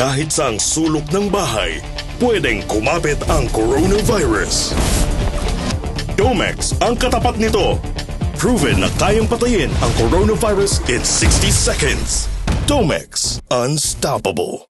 kahit saang sulok ng bahay, pwedeng kumapit ang coronavirus. Domex ang katapat nito. Proven na kayang patayin ang coronavirus in 60 seconds. Domex, unstoppable.